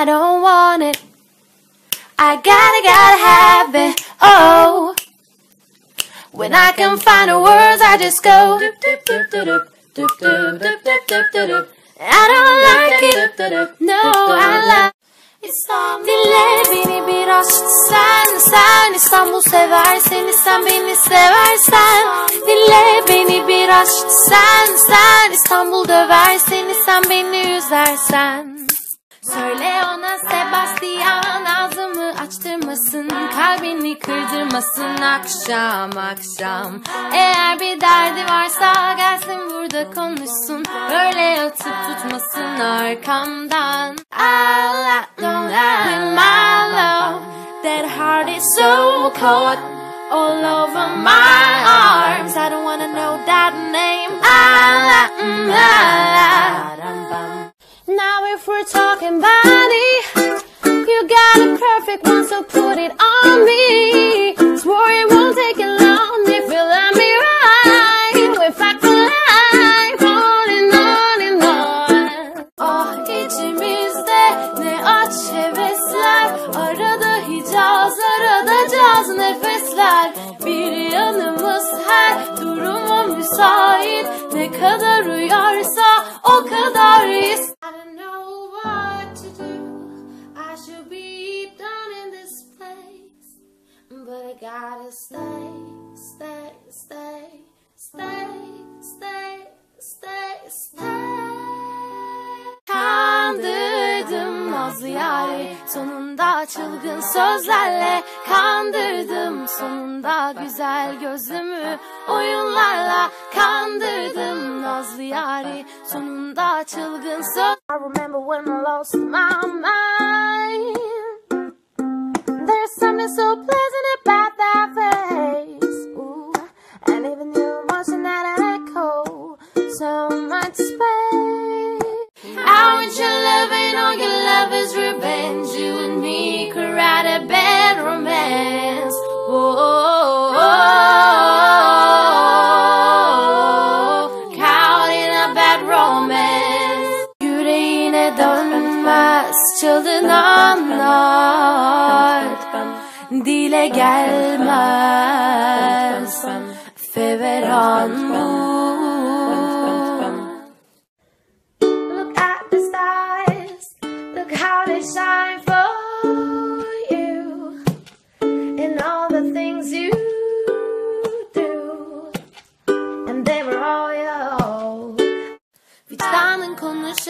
I don't want it. I gotta, gotta have it. Oh. When I can find the words, I just go. I don't like it. No, I like Dile beni biraz sen sen İstanbul sever seni sen beni seversen Dile beni biraz sen sen İstanbul döver sen beni üzersen Söyle ona Sebastian ağzımı açtırmasın Kalbini kırdırmasın akşam akşam. Eğer bir derdi varsa gelsin burada konuşsun Böyle atıp tutmasın arkamdan. Lie my love That heart is so cold All over my arms. I don't wanna know that name. Now if we're talking body, you got a perfect one, so put it on me. Swore it won't take it gotta stay, stay, stay, stay, stay, stay, stay. Kandırdım nazlı yari Sonunda çılgın sözlerle Kandırdım. Sonunda güzel gözlümü Oyunlarla kandırdım. Nazlı yari Sonunda çılgın söz I remember when I lost my mind something so pleasant about that face. Ooh, And even the emotion that I echo So much space. I want your love and all your love is revenge. Gelmez feveran bu.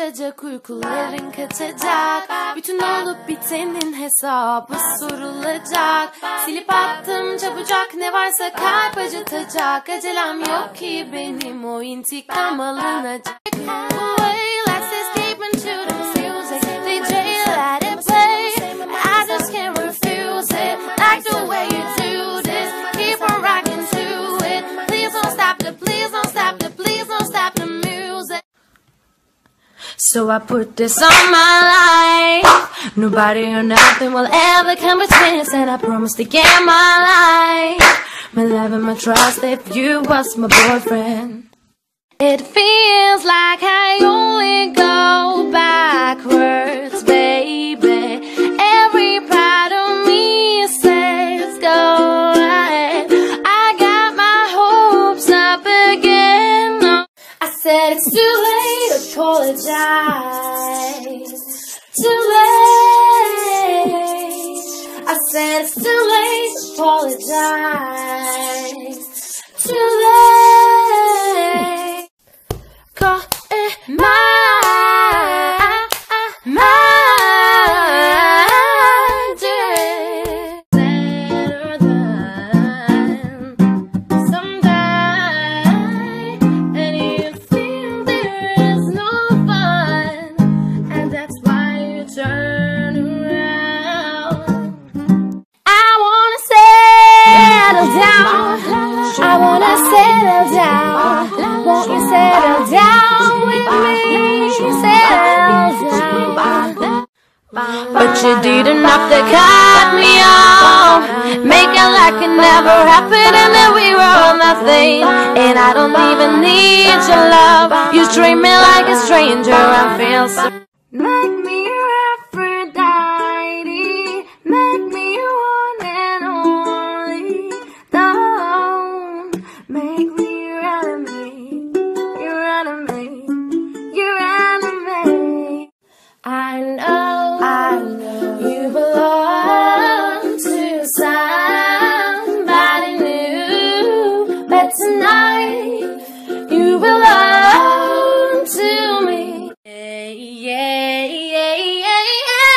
Konuşacak, uykuların kaçacak. Bütün olup bitenin hesabı sorulacak. Silip attım çabucak ne varsa kalp acıtacak. Acelem yok ki benim o intikam alınacak. Away, so I put this on my life. Nobody or nothing will ever come between us, and I promise to get my life, my love and my trust. If you was my boyfriend, it feels like I only go backwards, baby. Every part of me says go ahead. I got my hopes up again. I said it's too late apologize. Turn around. I wanna settle down. I wanna settle down. Won't you settle down with me? Settle down. But you did enough to cut me off. Make it like it never happened and that we were all nothing. And I don't even need your love. You treat me like a stranger. I feel so. Make know, I know you belong to somebody new. But tonight you belong to me. Yeah, yeah, yeah, yeah, yeah.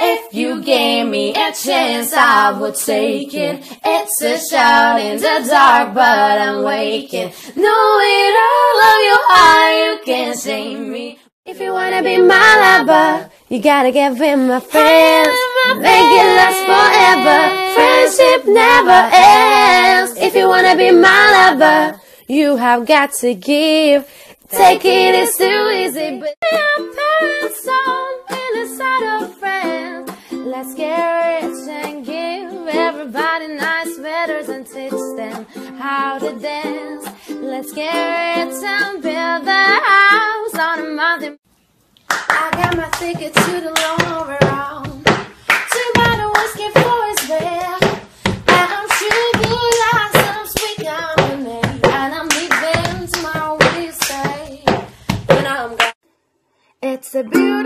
If you gave me a chance, I would take it. It's a shout in the dark, but I'm waking. Know it all of your heart, you can't save me. If you wanna be my lover you gotta give him my friends. Make it last forever. Friendship never ends. If you wanna be my lover, you have got to give. Take it, it's too easy, but your parents on in the side of friends. Let's get rich and give everybody nice sweaters and teach them how to dance. Let's get rich and build the house on a mountain. Got my ticket to the long round. Two bottle whiskey for his. And I'm sugar, like some sweet lemonade. And I'm leaving tomorrow, we say. When I'm gone. It's a beautiful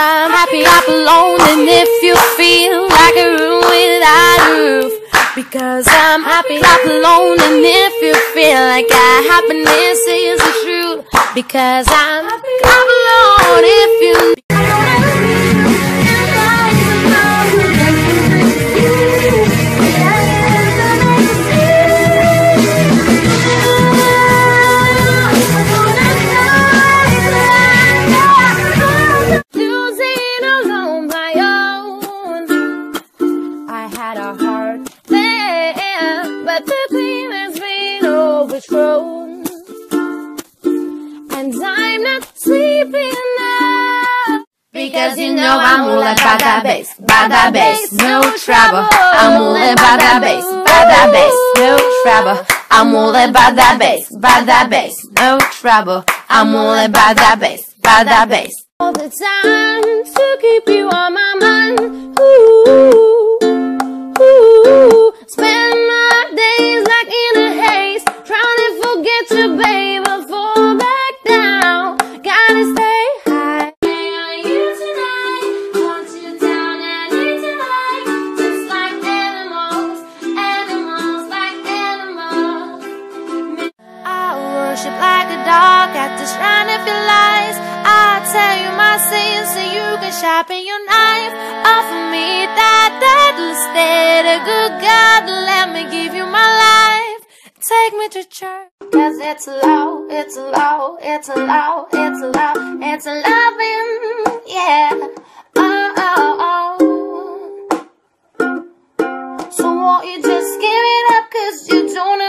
I'm happy up alone and if you feel like a room without a roof Because I'm happy up alone and if you feel like our happiness is the truth Because I'm happy up alone if you that bass, about that bass, no trouble. I'm all by that bass, by that bass, no trouble. I'm all by that bass, by that bass, no trouble. I'm all about that bass, about that bass. All the time to keep you on my mind. Ooh. Ooh, spend Offer me that deadly state, a good God, let me give you my life. Take me to church. Cause it's low, it's low, it's low, it's low, it's loving, yeah. Oh, oh, oh. So won't you just give it up cause you don't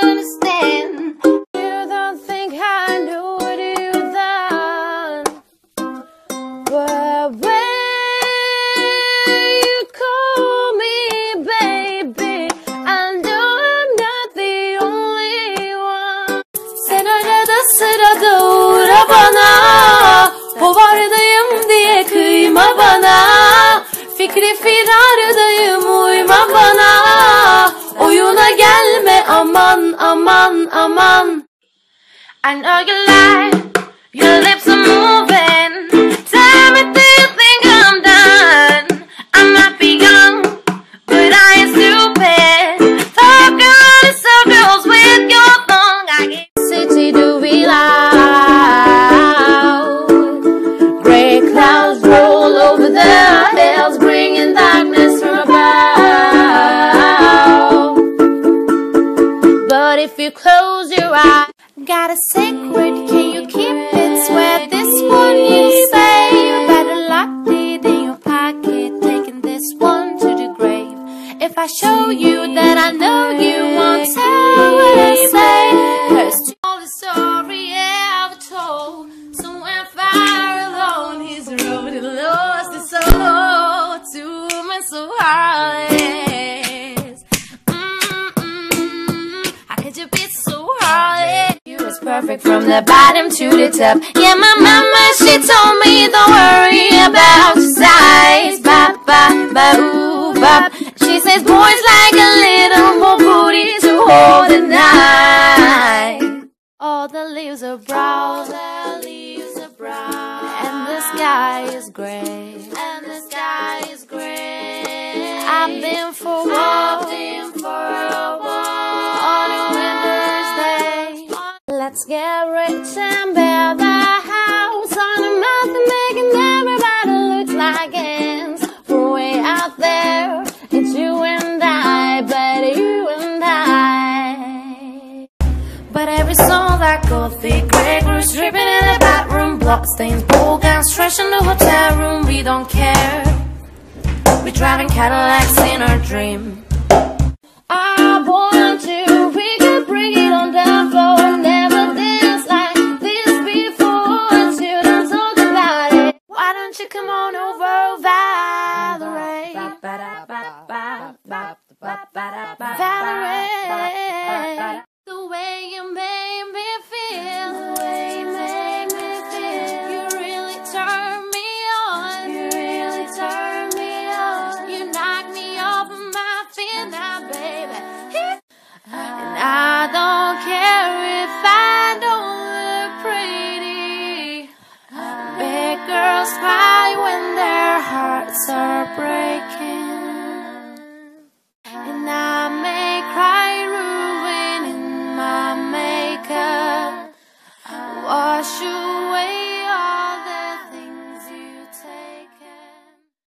Fikri firardayım uyma bana. Oyuna gelme aman aman aman. I know you lie, your lips are moving close your eyes, got a secret, perfect from the bottom to the top. Yeah, my mama she told me don't worry about your size. Ba ba ba ooh ba. She says boys like a little more booty to hold at night. All the leaves are brown, the leaves are brown, and the sky is gray, and the sky is gray. I've been for Let's get rich and build a house on a mountain, making everybody look like ants. Way out there, it's you and I, but you and I. But every soul that gothic Grey Goose dripping in the bathroom, bloodstains, ball gowns, trash in the hotel room, we don't care. We're driving Cadillacs in our dream. come on over, over.